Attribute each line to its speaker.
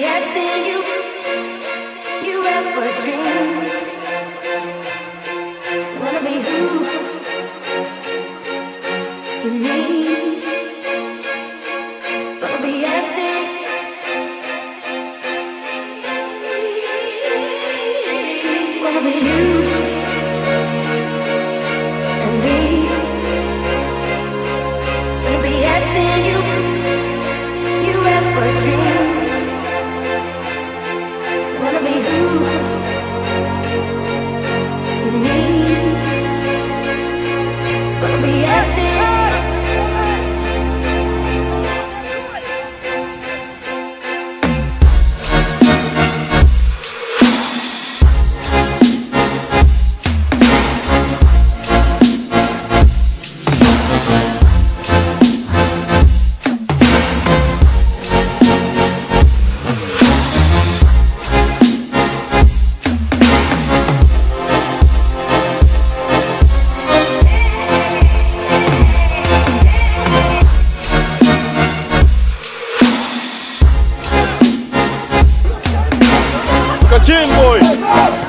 Speaker 1: everything you you ever dreamed. Cantinho, boi!